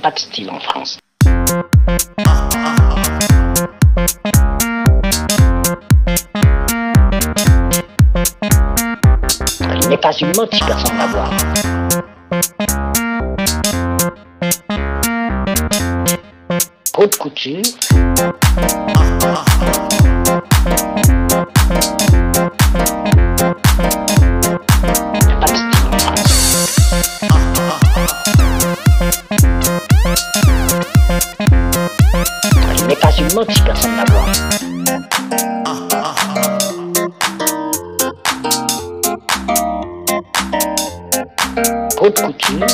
pas de style en France. Il n'est pas une mode si personne ne la voit. Haute couture. Il n'est pas une mode si personne ne la voit. Haute couture.